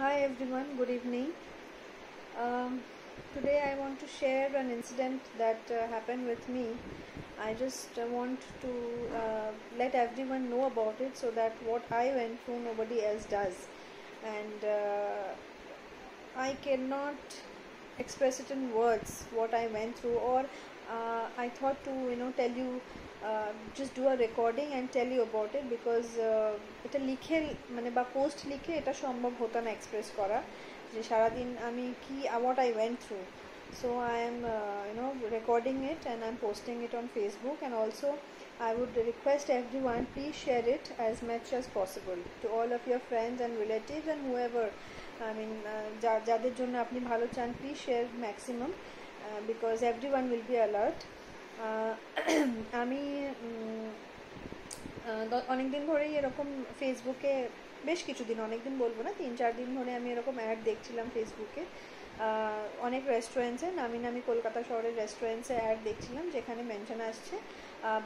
Hi everyone, good evening. Um, today I want to share an incident that uh, happened with me. I just uh, want to uh, let everyone know about it so that what I went through nobody else does. And uh, I cannot express it in words what I went through, or uh, I thought to you know tell you uh, just do a recording and tell you about it because uh, এটা লিখে মানে বা post লিখে এটা সম্ভব হতো না express করা যে সারাদিন আমি কি what I went through so I am uh, you know recording it and I'm posting it on Facebook and also I would request everyone please share it as much as possible to all of your friends and relatives and whoever I mean যা যাদের জন্য আপনি ভালো চান please share maximum because everyone will be alert আমি অনেক দিন ধরেই এরকম ফেসবুকে বেশ কিছুদিন অনেক দিন বলব না, তিন চার দিন ধরে আমি এরকম অ্যাড দেখছিলাম ফেসবুকে অনেক রেস্টুরেন্টসে নামি নামি কলকাতা শহরের রেস্টুরেন্টসে অ্যাড দেখছিলাম, যেখানে মেনশন আসছে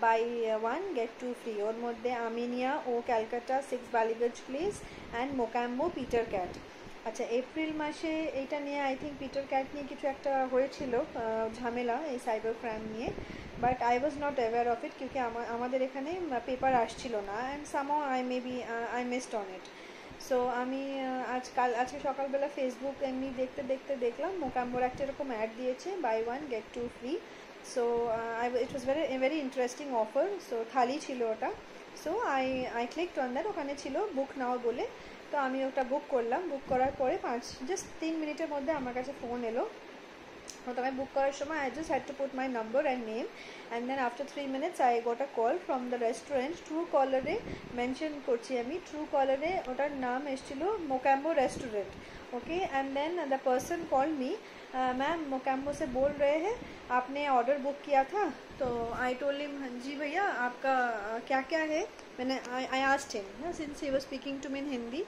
buy one get two free ওর মধ্যে আমিনিয়া ও Calcutta six Ballygunge place and Mocambo Peter Cat. আচ্ছা এপ্রিল মাসে এইটা নিয়ে আই থিঙ্ক পিটার ক্যাট নিয়ে কিছু একটা হয়েছিল ঝামেলা এই সাইবার ক্রাইম নিয়ে। But I was not aware of it কিউকি আমাদের এখানে পেপার আসছিল না। And somehow I may be I missed on it so আমি আজকাল আজকে সকালবেলা ফেসবুক এমনি দেখতে দেখতে দেখলাম মোকাম্বর একটা এরকম অ্যাড দিয়েছে buy one get two free so I it was very very interesting offer so thali ছিল ওটা। So I I click on that ওখানে ছিল বুক নাও বলে। তো আমি ওটা বুক করলাম। বুক করার পরে পাঁচ জাস্ট তিন মিনিটের মধ্যে আমার কাছে ফোন এলো। তো আমি বুক করার সময় I just had to put my number and name and then after three minutes I got a call from the restaurant true কলারে মেনশন করছি আমি। ট্রু কলারে ওটার নাম এসেছিল Mocambo restaurant okay and then the person call me ma'am Mocambo से बोल रहे हैं। आपने ऑर्डर बुक किया था? तो आई टोल हिम जी भैया, आपका क्या क्या है? मैंने I asked him since he was speaking to me in Hindi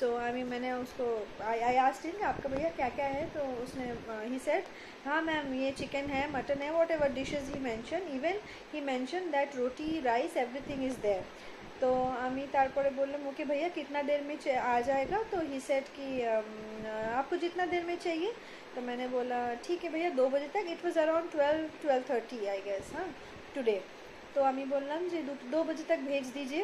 so I mean मैंने उसको आई आई आस्ट हिम आपका भैया क्या क्या है? तो उसने ही सेट हाँ मैम ये चिकन है मटन है whatever dishes he mention even he mention that roti rice everything is there तो আমি তারপরে বললাম ওকে भैया कितना देर में आ जाएगा तो ही सेट कि आपको जितना देर में चाहिए तो मैंने बोला ठीक है भैया दो बजे तक it was around twelve twelve thirty I guess हाँ टुडे तो আমি বললাম যে दो बजे तक भेज दीजिए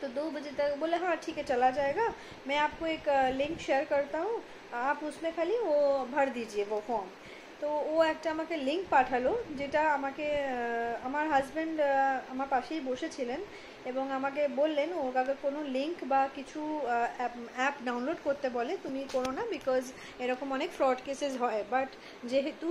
तो दो बजे तक बोले हाँ ठीक है चला जाएगा मैं आपको एक लिंक शेयर करता हूँ आप उसमें खाली वो भर दीजिए वो फॉर्म তো ও একটা আমাকে লিঙ্ক পাঠালো, যেটা আমাকে আমার হাজব্যান্ড আমার পাশেই বসেছিলেন এবং আমাকে বললেন, ও কাকে কোনো লিঙ্ক বা কিছু অ্যাপ ডাউনলোড করতে বলে, তুমি করো না বিকজ এরকম অনেক ফ্রড কেসেস হয়। বাট যেহেতু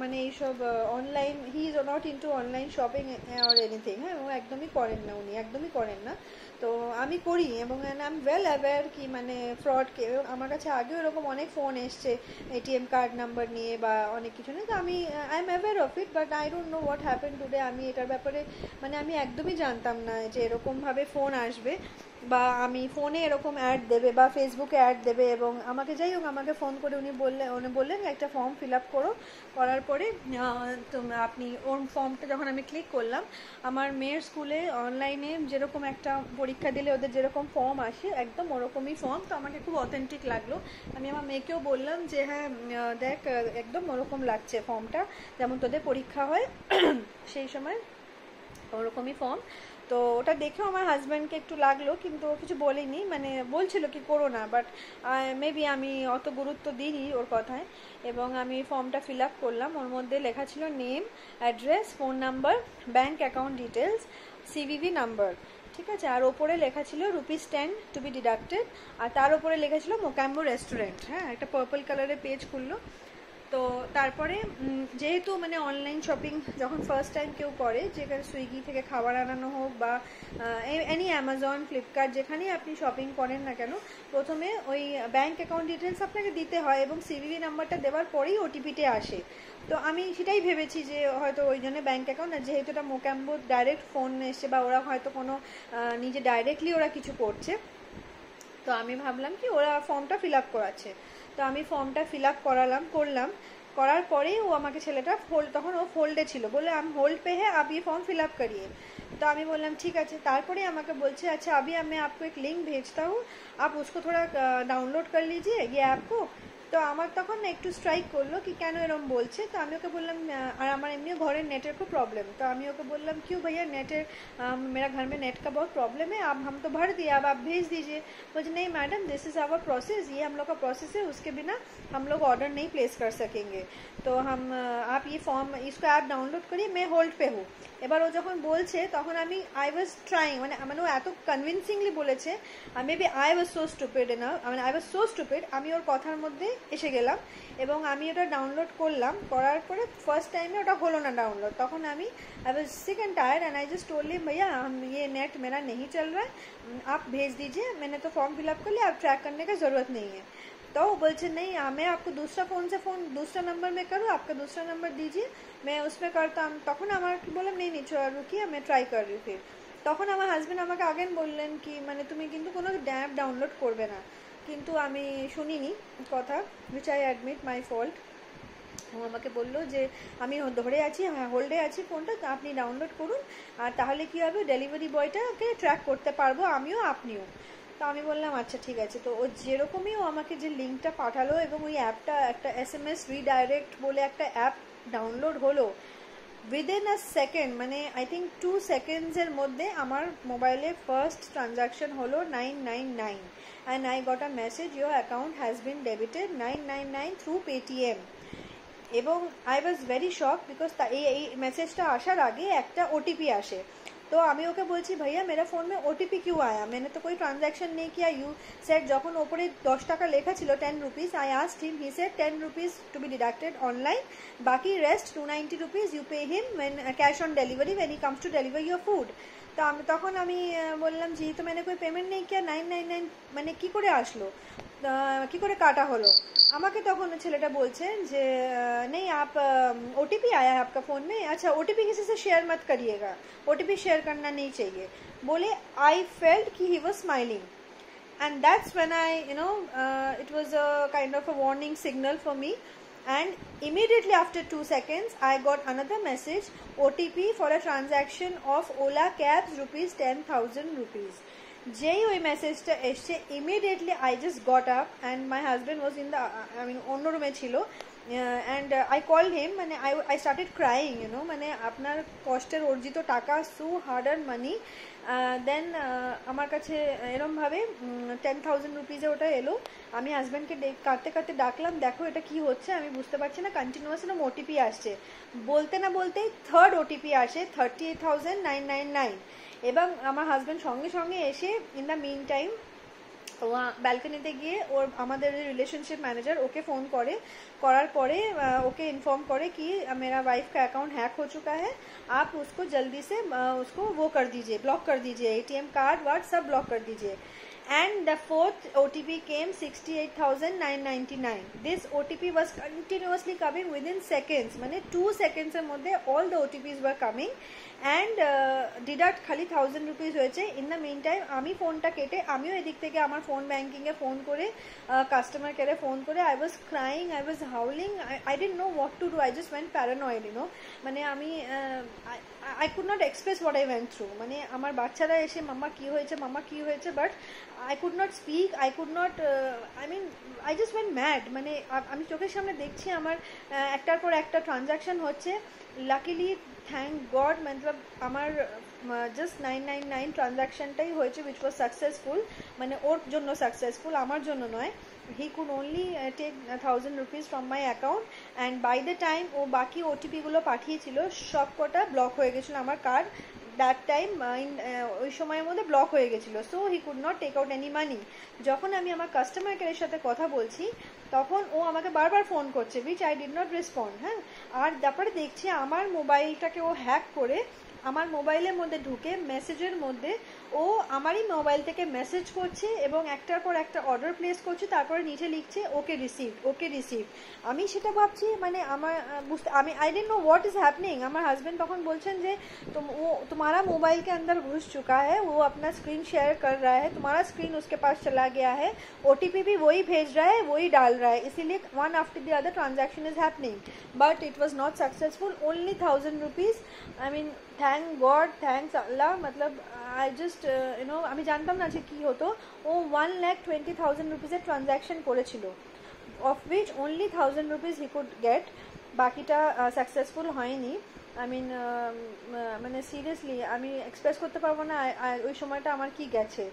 মানে এইসব online he is not into online shopping or anything হ্যাঁ ও একদমই করেন না উনি, একদমই করেন না। তো আমি করি এবং আই এম ওয়েল অ্যাওয়্যার কি মানে ফ্রড কে, আমার কাছে আগেও এরকম অনেক ফোন এসছে এটিএম কার্ড নাম্বার নিয়ে বা অনেক কিছু নিয়ে, তো আমি I am aware of it but I don't know what happen today আমি এটার ব্যাপারে মানে আমি একদমই জানতাম না যে এরকমভাবে ফোন আসবে বা আমি ফোনে এরকম অ্যাড দেবে বা ফেসবুকে অ্যাড দেবে এবং আমাকে যাই হোক, আমাকে ফোন করে উনি বললেন উনি বললেন, একটা ফর্ম ফিল আপ করো। করার পরে আপনি ওর ফর্মটা যখন আমি ক্লিক করলাম, আমার মেয়ের স্কুলে অনলাইনে যেরকম একটা পরীক্ষা দিলে ওদের যেরকম ফর্ম আসে, একদম ওরকমই ফর্ম তো আমাকে খুব অথেন্টিক লাগল। আমি আমার মেয়েকেও বললাম যে হ্যাঁ দেখ একদম ওরকম লাগছে ফর্মটা যেমন তোদের পরীক্ষা হয়, সেই সময় ওরকমই ফর্ম তো ওটা দেখেও আমার হাজব্যান্ডকে একটু লাগল, কিন্তু কিছু বলিনি। মানে বলছিল কি করো না বাট মেবি আমি অত গুরুত্ব দিইনি ওর কথায়। এবং আমি ফর্মটা ফিল আপ করলাম। ওর মধ্যে লেখা ছিল name address phone number bank account details CVV number ঠিক আছে? আর ওপরে লেখা ছিল rupees ten to be deducted. আর তার ওপরে লেখা ছিল, মোকাম্বো রেস্টুরেন্ট। হ্যাঁ একটা পার্পল কালারের পেজ খুললো। তো তারপরে যেহেতু মানে অনলাইন শপিং যখন ফার্স্ট টাইম কেউ করে যেখানে সুইগি থেকে খাবার আনানো হোক বা এনি অ্যামাজন ফ্লিপকার্ট যেখানেই আপনি শপিং করেন না কেন, প্রথমে ওই ব্যাঙ্ক অ্যাকাউন্ট ডিটেলস আপনাকে দিতে হয় এবং সিভিভি নাম্বারটা দেওয়ার পরেই ওটিপিতে আসে। তো আমি সেটাই ভেবেছি যে হয়তো ওই জন্য ব্যাঙ্ক অ্যাকাউন্ট না যেহেতু এটা মোকাম্বো ডাইরেক্ট ফোন এসছে বা ওরা হয়তো কোনো নিজে ডাইরেক্টলি ওরা কিছু করছে, তো আমি ভাবলাম কি ওরা ফর্মটা ফিল আপ করাচ্ছে। তো আমি ফর্মটা ফিল আপ করালাম করলাম করার পরেই ও আমাকে ছেলেটা ফোল্ড তখন ও ফোল্ডে ছিল বলে আমি হোল্ড পে হ্যাঁ आप ये फॉर्म फिल अप करिए तो আমি বললাম ঠিক আছে তারপরে আমাকে বলছে अच्छा अभी मैं आपको एक लिंक भेजता हूँ आप उसको थोड़ा डाउनलोड कर लीजिए ये ऐप को তো আমার তখন না একটু স্ট্রাইক করলো কি কেন এরম বলছে তো আমি ওকে বললাম আর আমার এমনিও ঘরের নেটের খুব প্রবলেম তো আমি ওকে বললাম क्यों भैया नेटेर मेरा घर में नेट का बहुत प्रॉब्लम है आप हम तो भर दिए अब आप भेज दीजिए मुझे नहीं madam this is our process ये हम लोग का प्रोसेस है उसके बिना हम लोग ऑर्डर नहीं प्लेस कर सकेंगे तो हम आप ये फॉर्म इसको ऐप डाउनलोड करिए मैं होल्ड पे हूँ এবার ও যখন বলছে তখন আমি আই ওয়াজ ট্রাইং মানে মানে ও এত কনভিনসিংলি বলেছে maybe I was so stupid না মানে আই ওয়াজ সো স্টুপিড আমি ওর কথার মধ্যে এসে গেলাম এবং আমি ওটা ডাউনলোড করলাম। করার পরে ফার্স্ট টাইমে ওটা হলো না ডাউনলোড তখন আমি I was sick and tired and I just totally ভাইয়া ইয়ে নেট মেরা নেই চল রা আপ ভেজ দিজিয়ে মানে তো ফর্ম ফিল আপ করলে আপ ট্র্যাক করতে জরুরত নেই তো ও বলছে নেই আমি আপকে দুসরা ফোন সে ফোন দুসরা নম্বর মে করু আপকে দুসরা নম্বর দিজিয়ে মে উসমে করতাম তখন আমার কি বললাম নেই নিচ্ছ আর কি আমি ট্রাই করি ফির তখন আমার হাজবেন্ড আমাকে আগেন বললেন কি মানে তুমি কিন্তু কোনো অ্যাপ ডাউনলোড করবে না। কিন্তু আমি শুনিনি কথা which I admit my fault ও আমাকে বলল যে, আমি ধরে আছি হ্যাঁ হোল্ডে আছি ফোনটা, আপনি ডাউনলোড করুন, আর তাহলে কী হবে ডেলিভারি বয়টাকে ট্র্যাক করতে পারব, আমিও আপনিও। তো আমি বললাম আচ্ছা ঠিক আছে। তো ও যেরকমই ও আমাকে যে লিঙ্কটা পাঠালো এবং ওই অ্যাপটা একটা এস এম এস রিডাইরেক্ট বলে একটা অ্যাপ ডাউনলোড হলো উইদিন আ সেকেন্ড মানে আই থিঙ্ক টু সেকেন্ডসের মধ্যে আমার মোবাইলে ফার্স্ট ট্রানজাকশন হলো nine nine nine and I got a message your account has been debited nine nine nine through Paytm এবং I was very shock because এই এই মেসেজটা আসার আগে একটা ওটিপি আসে। তো আমি ওকে বলছি, ভাইয়া, মেরা ফোন মে ওটিপি কিউ আয়া? মেনে তো কই ট্রানজ্যাকশন নেই কিয়া ইউ? সেট যখন ওপরে দশ টাকা লেখা ছিল ten rupees I asked him he said ten rupees to be deducted online বাকি rest two ninety rupees you pay him cash on delivery when he comes to deliver your food তো আমি তখন আমি বললাম জি তো মানে कोई पेमेंट नहीं किया नाइन नाइन नाइन মানে কি করে আসলো কি করে কাটা হলো আমাকে তখন ছেলেটা বলছে যে नहीं आप ओ आया है आपका फ़ोन में अच्छा ओ किसी से शेयर मत करिएगा ओ शेयर करना नहीं चाहिए बोले आई फेल्ट कि he was smiling and that's when I, you know, uh, it was a kind of a warning signal for me. And immediately after two seconds, I got another message OTP for a transaction of Ola Cabs rupees 10,000 rupees. যেই ওই মেসেজটা এসছে immediately I just got up and my husband was in the I mean অন্য রুমে ছিল and I call him মানে I I started crying you know মানে আপনার কষ্টের অর্জিত টাকা সু হার্ড আর মানি দেন আমার কাছে এরমভাবে টেন থাউজেন্ড রুপিজে ওটা এলো আমি হাজব্যান্ডকে কাঁদতে কাঁদতে ডাকলাম দেখো এটা কি হচ্ছে আমি বুঝতে পারছি না কন্টিনিউয়াস এরকম ওটিপি আসছে বলতে না বলতে থার্ড ওটিপি আসে thirty eight thousand nine nine nine এবং আমার হাজব্যান্ড সঙ্গে সঙ্গে এসে ইন দ্য মিন টাইম ব্যালকনিতে গিয়ে ওর আমাদের রিলেশনশিপ ম্যানেজার ওকে ফোন করে, করার পরে ওকে इन्फॉर्म करे कि मेरा वाइफ का अकाउंट हैक हो चुका है आप उसको जल्दी से उसको वो कर दीजिए ब्लॉक कर दीजिए एटीएम कार्ड वार्ड सब ब्लॉक कर दीजिए and the fourth OTP came 68,999 this OTP was continuously coming within seconds. মানে 2 seconds এর all the OTPs were coming. And deduct খালি থাউজেন্ড রুপিস হয়েছে। ইন দ্য মিন টাইম আমি ফোনটা কেটে আমিও এদিক থেকে আমার ফোন ব্যাঙ্কিংয়ে ফোন করে কাস্টমার কেয়ারে ফোন করে I was crying I was howling I didn't know what to do I just went paranoid you know মানে আমি I could not express what I went through মানে আমার বাচ্চারা এসে, মাম্মা, কী হয়েছে? মাম্মা, কী হয়েছে? But I could not speak I could not I mean I just went mad মানে আমি চোখের সামনে দেখছি আমার একটার পর একটা ট্রানজ্যাকশন হচ্ছে। লাকিলি থ্যাংক গড মতলব আমার জাস্ট নাইন নাইন নাইন ট্রানজ্যাকশনটাই হয়েছে উইচ ওয়াজ সাকসেসফুল মানে ওর জন্য সাকসেসফুল আমার জন্য নয়। He could only take thousand rupees from my account and by the time ও বাকি ওটিপিগুলো পাঠিয়েছিল, সব কটা ব্লক হয়ে গেছিল আমার কার্ড দ্যাট টাইম ওই সময়ের মধ্যে ব্লক হয়ে গেছিল। So he could not take out any money যখন আমি আমার কাস্টমার কেয়ারের সাথে কথা বলছি, তখন ও আমাকে বারবার ফোন করছে which I did not respond হ্যাঁ? আর তারপরে দেখছি আমার মোবাইলটাকে ও হ্যাক করে, আমার মোবাইলের মধ্যে ঢুকে মেসেজের মধ্যে ও আমারই মোবাইল থেকে মেসেজ করছে এবং একটার পর একটা অর্ডার প্লেস করছে তারপরে নিচে লিখছে ওকে রিসিভ ওকে রিসিভ আমি সেটা ভাবছি মানে আমার বুঝতে আমি I don't know what is happening আমার হাজব্যান্ড তখন বলছেন যে तुम वो तुम्हारा मोबाइल के अंदर घुस चुका है वो अपना स्क्रीन शेयर कर रहा है तुम्हारा स्क्रीन उसके पास चला गया है ओ भी वही भेज रहा है वही डाल रहा है इसीलिए one after the other transaction is happening but it was not successful only thousand rupees I mean thank God thanks Allah Matlab I just you know আমি জানতাম না যে কী হতো। ও ওয়ান ল্যাক টোয়েন্টি থাউজেন্ড রুপিসের ট্রানজ্যাকশন করেছিল of which only thousand rupees he could get বাকিটা সাকসেসফুল হয়নি। আই মিন মানে সিরিয়াসলি আমি এক্সপ্রেস করতে পারব না ওই সময়টা আমার কি গেছে।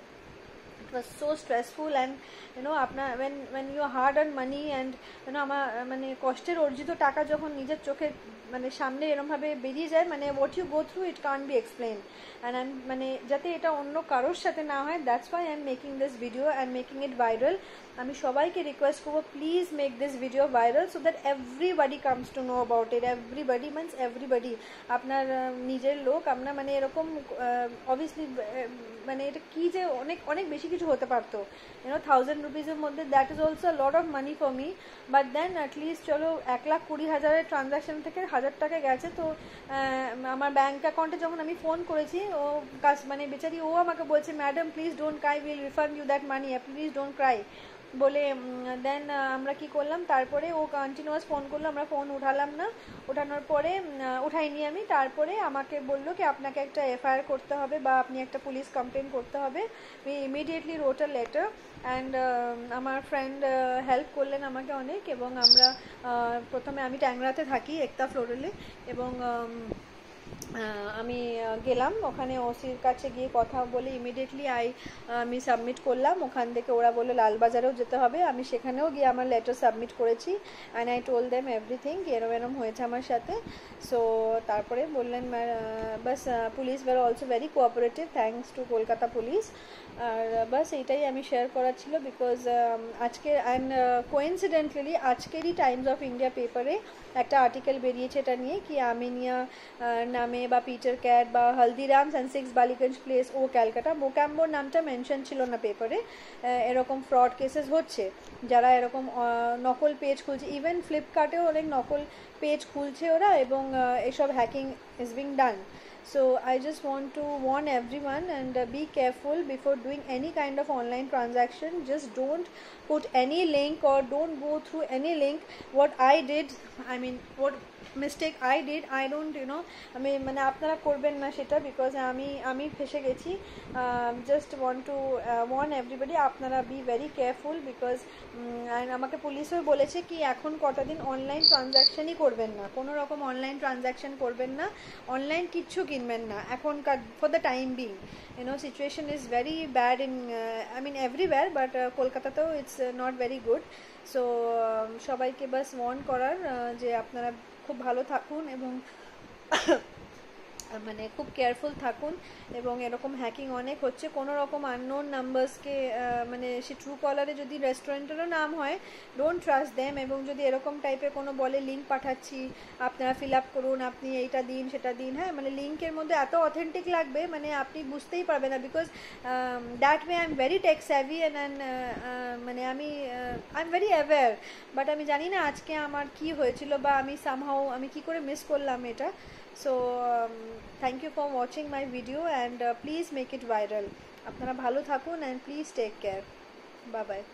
Was so stressful and, you know আপনার when when you hard earn money and, you know আমার মানে কষ্টের অর্জিত টাকা যখন নিজের চোখে মানে সামনে এরমভাবে বেরিয়ে যায় মানে what you go through it can be explain and I মানে যাতে এটা অন্য কারোর সাথে না হয় that's why I am making this video and making it viral আমি সবাইকে রিকোয়েস্ট করব please make this video viral so that everybody comes to know about it everybody means everybody আপনার নিজের লোক আপনার মানে এরকম অবভিয়াসলি মানে এটা কী যে অনেক অনেক বেশি কিছু হতে পারতো। ইউনো থাউজেন্ড রুপিজের মধ্যে that is also lot of money for me but then at least চলো, এক লাখ কুড়ি হাজারের ট্রানজ্যাকশন থেকে হাজার টাকা গেছে। তো আমার ব্যাঙ্ক অ্যাকাউন্টে যখন আমি ফোন করেছি, ও কাজ মানে বেচারি, ও আমাকে বলছে madam please don't cry will refund you that money please don't cry বলে দেন আমরা কি করলাম? তারপরে ও কন্টিনিউয়াস ফোন করল, আমরা ফোন উঠালাম না। ওঠানোর পরে উঠাইনি আমি। তারপরে আমাকে বলল কি, আপনাকে একটা এফআইআর করতে হবে বা আপনি একটা পুলিশ কমপ্লেন করতে হবে। Immediately wrote a letter and আমার ফ্রেন্ড হেল্প করলেন আমাকে অনেক এবং আমরা প্রথমে আমি ট্যাংরাতে থাকি, একতা ফ্লোরেলে এবং আমি গেলাম। ওখানে ওসির কাছে গিয়ে কথা বলে ইমিডিয়েটলি আই আমি সাবমিট করলাম। ওখান থেকে ওরা বলল, লালবাজারেও যেতে হবে। আমি সেখানেও গিয়ে আমার লেটার সাবমিট করেছি। And I told them everything এরম এরম হয়েছে আমার সাথে। সো তারপরে বললেন বাস police were also very cooperative thanks to Kolkata police আর বাস এইটাই আমি শেয়ার করার ছিল বিকজ আজকে অ্যান্ড কোইন্সিডেন্টলি আজকেরই টাইমস অফ ইন্ডিয়া পেপারে একটা আর্টিকেল বেরিয়েছে এটা নিয়ে কি আমিনিয়া নামে বা পিটার ক্যাট বা Haldiram's and six Ballygunge place ও ক্যালকাটা মোকাম্বোর নামটা মেনশন ছিল না পেপারে এরকম ফ্রড কেসেস হচ্ছে, যারা এরকম নকল পেজ খুলছে ইভেন ফ্লিপকার্টেও অনেক নকল পেজ খুলছে ওরা এবং এসব hacking is being done so i just want to warn everyone and uh, be careful before doing any kind of online transaction. Just don't put any link or don't go through any link. What i did, i mean, what mistake I did I don't you know আমি মানে আপনারা করবেন না সেটা because আমি আমি ফেসে গেছি। Just want to warn everybody আপনারা বি ভেরি কেয়ারফুল বিকজ আমাকে পুলিশও বলেছে কি এখন কটা দিন অনলাইন ট্রানজ্যাকশানই করবেন না। কোনো রকম অনলাইন ট্রানজ্যাকশান করবেন না। অনলাইন কিচ্ছু কিনবেন না। এখনকার for the time being you know situation is very bad in I mean everywhere but কলকাতাতেও it's not very good so সবাইকে বাস ওয়ার্ন করার যে আপনারা খুব ভালো থাকুন এবং মানে খুব কেয়ারফুল থাকুন এবং এরকম হ্যাকিং অনেক হচ্ছে। কোনো রকম আননোন নাম্বারসকে মানে সে ট্রু কলারে যদি রেস্টুরেন্টেরও নাম হয় ডোন্ট ট্রাস্ট দেম এবং যদি এরকম টাইপের কোনো বলে লিঙ্ক পাঠাচ্ছি, আপনারা ফিল আপ করুন, আপনি এইটা দিন, সেটা দিন হ্যাঁ মানে লিঙ্কের মধ্যে এত অথেন্টিক লাগবে মানে আপনি বুঝতেই পারবেন না because that way I am very tech savvy and মানে আমি I am very aware but আমি জানি না আজকে আমার কি হয়েছিল বা আমি সামহাও আমি কি করে মিস করলাম এটা। So um, thank you for watching my video and uh, please make it viral আপনারা ভালো থাকুন and please take care bye bye